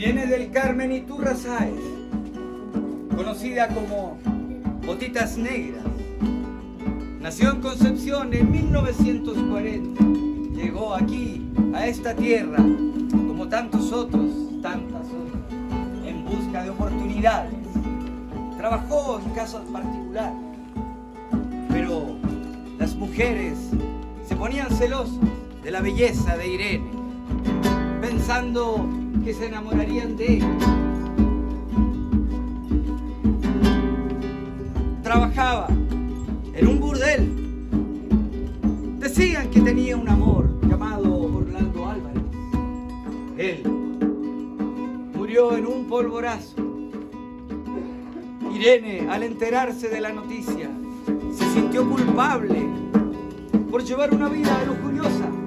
Irene del Carmen Iturra Sáez, conocida como Botitas Negras, nació en Concepción en 1940. Llegó aquí, a esta tierra, como tantos otros, tantas otras, en busca de oportunidades. Trabajó en casas particulares, pero las mujeres se ponían celosas de la belleza de Irene, pensando que se enamorarían de ella. Trabajaba en un burdel. Decían que tenía un amor llamado Orlando Álvarez. Él murió en un polvorazo. Irene, al enterarse de la noticia, se sintió culpable por llevar una vida lujuriosa.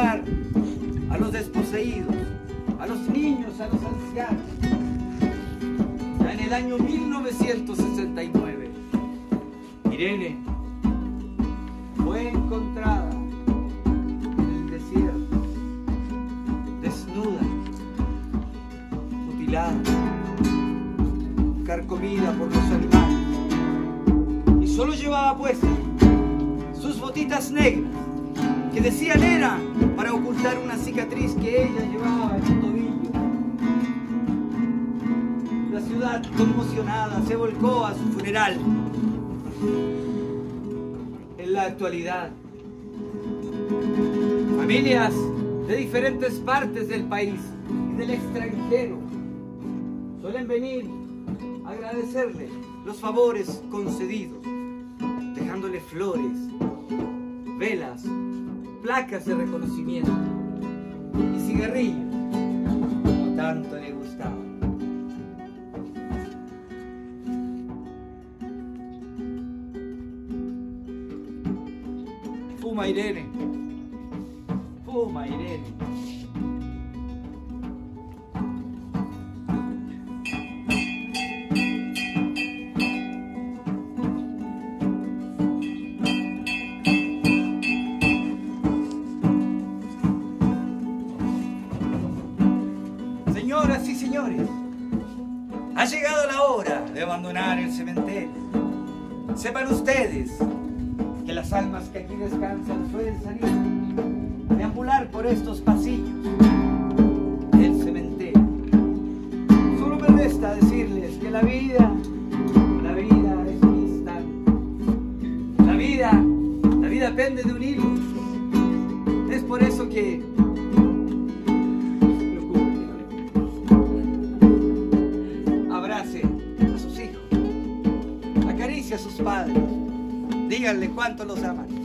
A los desposeídos, a los niños, a los ancianos. Ya en el año 1969, Irene fue encontrada en el desierto, desnuda, mutilada, carcomida por los animales, y solo llevaba puestas sus botitas negras, que decían era para ocultar una cicatriz que ella llevaba en el tobillo. La ciudad conmocionada se volcó a su funeral. En la actualidad, familias de diferentes partes del país y del extranjero suelen venir a agradecerle los favores concedidos, dejándole flores, velas, placas de reconocimiento y cigarrillos, como tanto le gustaba. Fuma Irene, fuma Irene. Ha llegado la hora de abandonar el cementerio. Sepan ustedes que las almas que aquí descansan suelen salir, deambular por estos pasillos del cementerio. Solo me resta decirles que la vida, la vida es un instante. La vida, la vida pende de un hilo. Es por eso que padres, díganle cuánto los aman.